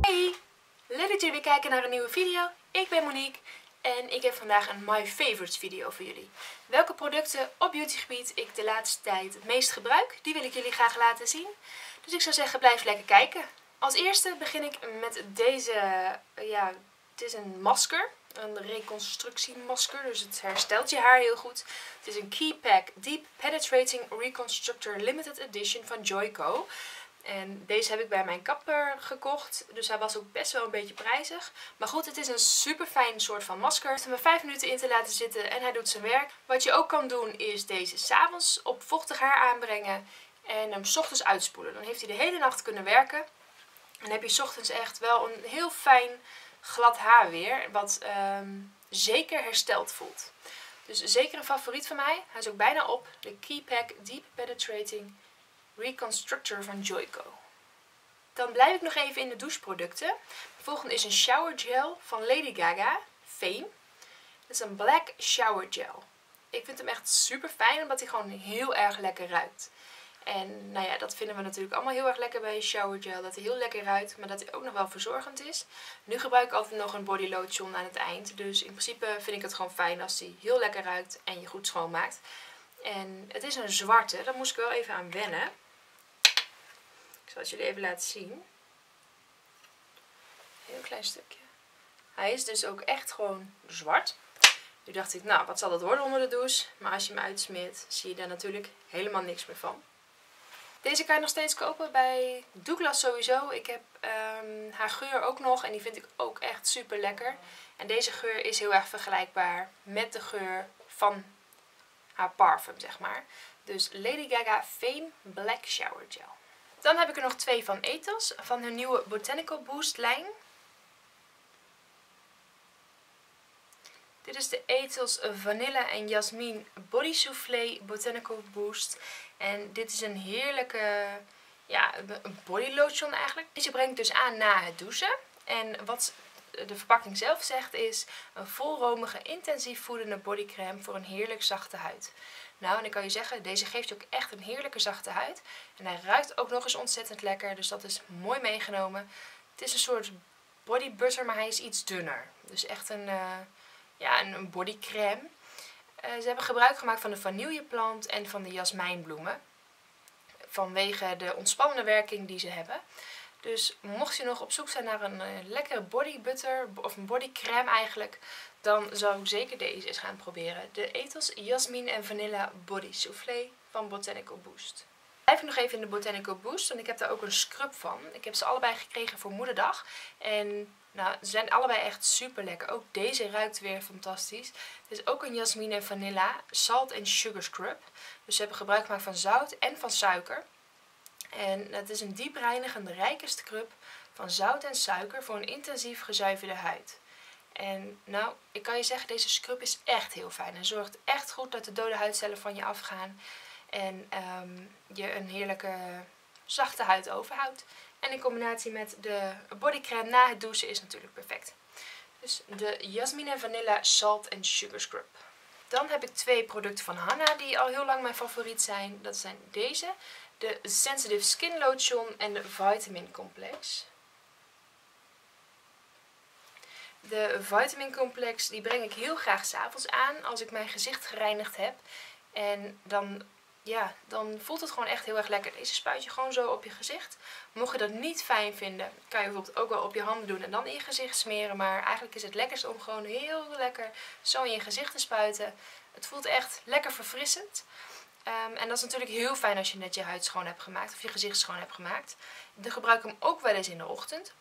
Hey, leuk dat jullie kijken naar een nieuwe video. Ik ben Monique en ik heb vandaag een My Favorites video voor jullie. Welke producten op beautygebied ik de laatste tijd het meest gebruik, die wil ik jullie graag laten zien. Dus ik zou zeggen, blijf lekker kijken. Als eerste begin ik met deze, ja, het is een masker. Een reconstructiemasker, dus het herstelt je haar heel goed. Het is een Key Pack Deep Penetrating Reconstructor Limited Edition van Joico. En deze heb ik bij mijn kapper gekocht. Dus hij was ook best wel een beetje prijzig. Maar goed, het is een super fijn soort van masker. Het er 5 minuten in te laten zitten en hij doet zijn werk. Wat je ook kan doen is deze s'avonds op vochtig haar aanbrengen. En hem s ochtends uitspoelen. Dan heeft hij de hele nacht kunnen werken. En heb je s ochtends echt wel een heel fijn glad haar weer. Wat ehm, zeker hersteld voelt. Dus zeker een favoriet van mij. Hij is ook bijna op. De Key Pack Deep Penetrating Reconstructor van Joico. Dan blijf ik nog even in de doucheproducten. De volgende is een shower gel van Lady Gaga, Fame. Het is een black shower gel. Ik vind hem echt super fijn omdat hij gewoon heel erg lekker ruikt. En nou ja, dat vinden we natuurlijk allemaal heel erg lekker bij shower gel. Dat hij heel lekker ruikt, maar dat hij ook nog wel verzorgend is. Nu gebruik ik altijd nog een body lotion aan het eind. Dus in principe vind ik het gewoon fijn als hij heel lekker ruikt en je goed schoonmaakt. En het is een zwarte, daar moest ik wel even aan wennen. Ik zal het jullie even laten zien. Heel klein stukje. Hij is dus ook echt gewoon zwart. Nu dacht ik, nou, wat zal dat worden onder de douche? Maar als je hem uitsmeert, zie je daar natuurlijk helemaal niks meer van. Deze kan je nog steeds kopen bij Douglas sowieso. Ik heb um, haar geur ook nog en die vind ik ook echt super lekker. En deze geur is heel erg vergelijkbaar met de geur van haar parfum, zeg maar. Dus Lady Gaga Fame Black Shower Gel. Dan heb ik er nog twee van Ethos, van hun nieuwe Botanical Boost lijn. Dit is de Ethos Vanilla en Jasmine Body Soufflé Botanical Boost. En dit is een heerlijke ja, body lotion eigenlijk. Deze brengt dus aan na het douchen. En wat de verpakking zelf zegt is een volromige intensief voedende bodycreme voor een heerlijk zachte huid. Nou, en ik kan je zeggen, deze geeft je ook echt een heerlijke zachte huid. En hij ruikt ook nog eens ontzettend lekker, dus dat is mooi meegenomen. Het is een soort body butter, maar hij is iets dunner. Dus echt een, uh, ja, een bodycreme. Uh, ze hebben gebruik gemaakt van de vanilleplant en van de jasmijnbloemen. Vanwege de ontspannende werking die ze hebben. Dus mocht je nog op zoek zijn naar een uh, lekkere body butter of een body crème eigenlijk, dan zou ik zeker deze eens gaan proberen. De Ethos Jasmine en Vanilla Body Soufflé van Botanical Boost. Blijf nog even in de Botanical Boost, want ik heb daar ook een scrub van. Ik heb ze allebei gekregen voor moederdag. En nou, ze zijn allebei echt super lekker. Ook deze ruikt weer fantastisch. Het is ook een jasmine en vanilla salt en sugar scrub. Dus ze hebben gebruik gemaakt van zout en van suiker. En het is een diep reinigende rijke scrub van zout en suiker voor een intensief gezuiverde huid. En nou, ik kan je zeggen, deze scrub is echt heel fijn. En zorgt echt goed dat de dode huidcellen van je afgaan. En um, je een heerlijke zachte huid overhoudt. En in combinatie met de bodycreme na het douchen is natuurlijk perfect. Dus de Jasmine Vanilla Salt and Sugar Scrub. Dan heb ik twee producten van Hanna die al heel lang mijn favoriet zijn. Dat zijn deze de Sensitive Skin Lotion en de Vitamin Complex. De Vitamin Complex die breng ik heel graag s'avonds aan als ik mijn gezicht gereinigd heb. En dan, ja, dan voelt het gewoon echt heel erg lekker. Deze spuit je gewoon zo op je gezicht. Mocht je dat niet fijn vinden, kan je bijvoorbeeld ook wel op je handen doen en dan in je gezicht smeren. Maar eigenlijk is het lekkerst om gewoon heel lekker zo in je gezicht te spuiten. Het voelt echt lekker verfrissend. Um, en dat is natuurlijk heel fijn als je net je huid schoon hebt gemaakt of je gezicht schoon hebt gemaakt. Ik gebruik hem ook wel eens in de ochtend.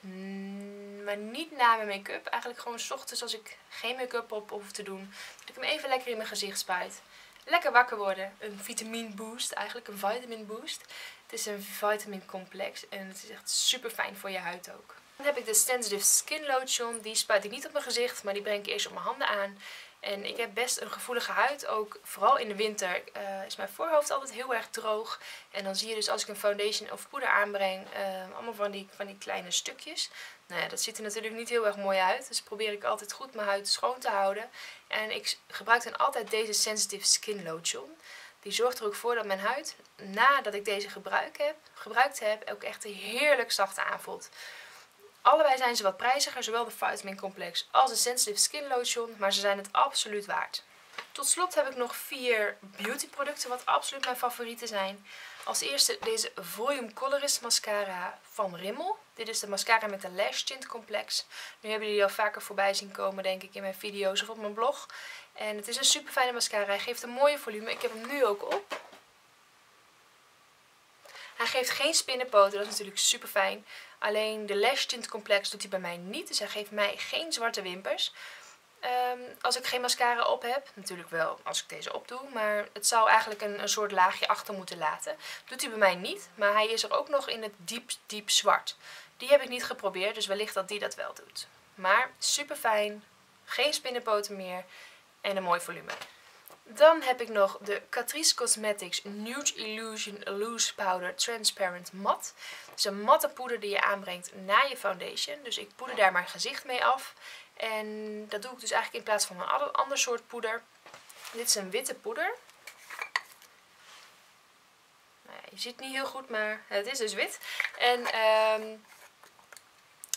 Mm, maar niet na mijn make-up. Eigenlijk gewoon s ochtends als ik geen make-up op hoef te doen. Dat ik hem even lekker in mijn gezicht spuit. Lekker wakker worden. Een vitamine boost. Eigenlijk een vitamin boost. Het is een vitamin complex. En het is echt super fijn voor je huid ook. Dan heb ik de Sensitive Skin Lotion. Die spuit ik niet op mijn gezicht. Maar die breng ik eerst op mijn handen aan. En ik heb best een gevoelige huid. Ook vooral in de winter uh, is mijn voorhoofd altijd heel erg droog. En dan zie je dus als ik een foundation of poeder aanbreng, uh, allemaal van die, van die kleine stukjes. Nou ja, dat ziet er natuurlijk niet heel erg mooi uit. Dus probeer ik altijd goed mijn huid schoon te houden. En ik gebruik dan altijd deze Sensitive Skin Lotion. Die zorgt er ook voor dat mijn huid, nadat ik deze gebruik heb, gebruikt heb, ook echt heerlijk zacht aanvoelt. Allebei zijn ze wat prijziger, zowel de Vitamin Complex als de Sensitive Skin Lotion, maar ze zijn het absoluut waard. Tot slot heb ik nog vier beautyproducten wat absoluut mijn favorieten zijn. Als eerste deze Volume Colorist Mascara van Rimmel. Dit is de mascara met de Lash Tint Complex. Nu hebben jullie al vaker voorbij zien komen denk ik in mijn video's of op mijn blog. En het is een super fijne mascara. Hij geeft een mooie volume. Ik heb hem nu ook op. Hij geeft geen spinnenpoten, dat is natuurlijk super fijn. Alleen de Lash Tint Complex doet hij bij mij niet. Dus hij geeft mij geen zwarte wimpers. Ehm, als ik geen mascara op heb, natuurlijk wel als ik deze opdoe, maar het zou eigenlijk een, een soort laagje achter moeten laten. Doet hij bij mij niet, maar hij is er ook nog in het diep, diep zwart. Die heb ik niet geprobeerd, dus wellicht dat die dat wel doet. Maar super fijn, geen spinnenpoten meer en een mooi volume. Dan heb ik nog de Catrice Cosmetics Nude Illusion Loose Powder Transparent Matte. Het is een matte poeder die je aanbrengt na je foundation. Dus ik poeder daar mijn gezicht mee af. En dat doe ik dus eigenlijk in plaats van een ander soort poeder. Dit is een witte poeder. Nou je ziet het niet heel goed, maar het is dus wit. En um,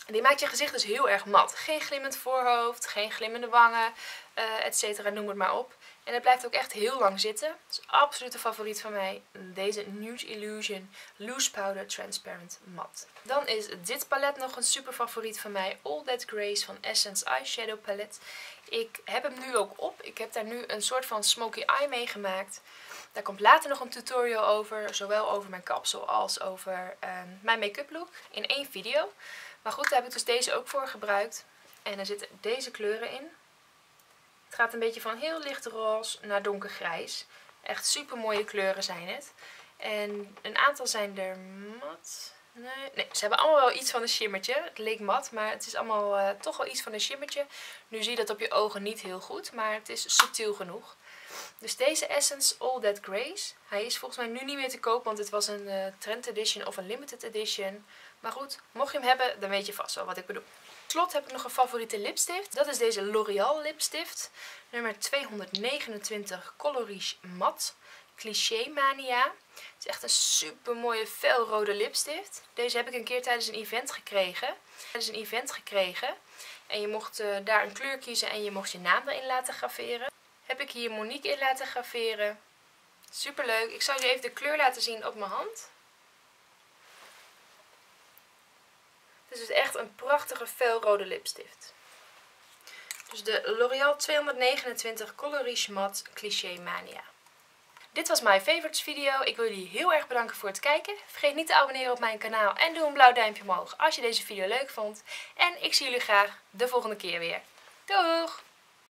die maakt je gezicht dus heel erg mat. Geen glimmend voorhoofd, geen glimmende wangen, uh, et cetera, noem het maar op. En het blijft ook echt heel lang zitten. Het is absoluut een favoriet van mij. Deze Nude Illusion Loose Powder Transparent Matte. Dan is dit palet nog een super favoriet van mij. All That Grace van Essence Eyeshadow Palette. Ik heb hem nu ook op. Ik heb daar nu een soort van smoky eye mee gemaakt. Daar komt later nog een tutorial over. Zowel over mijn kapsel als over ehm, mijn make-up look. In één video. Maar goed, daar heb ik dus deze ook voor gebruikt. En er zitten deze kleuren in. Het gaat een beetje van heel licht roze naar donkergrijs. Echt super mooie kleuren zijn het. En een aantal zijn er mat. Nee, nee, ze hebben allemaal wel iets van een shimmertje. Het leek mat, maar het is allemaal uh, toch wel iets van een shimmertje. Nu zie je dat op je ogen niet heel goed, maar het is subtiel genoeg. Dus deze Essence All That Grace. Hij is volgens mij nu niet meer te koop, want het was een uh, trend edition of een limited edition. Maar goed, mocht je hem hebben, dan weet je vast wel wat ik bedoel slot heb ik nog een favoriete lipstift. Dat is deze L'Oreal lipstift. Nummer 229 Colorish Matte. Cliché Mania. Het is echt een super mooie felrode lipstift. Deze heb ik een keer tijdens een event gekregen. Tijdens een event gekregen. En je mocht uh, daar een kleur kiezen en je mocht je naam erin laten graveren. Heb ik hier Monique in laten graveren. Super leuk. Ik zal je even de kleur laten zien op mijn hand. Dit is echt een prachtige felrode lipstift. Dus de L'Oreal 229 Colorish Matte Cliché Mania. Dit was mijn favorites video. Ik wil jullie heel erg bedanken voor het kijken. Vergeet niet te abonneren op mijn kanaal en doe een blauw duimpje omhoog als je deze video leuk vond. En ik zie jullie graag de volgende keer weer. Doeg!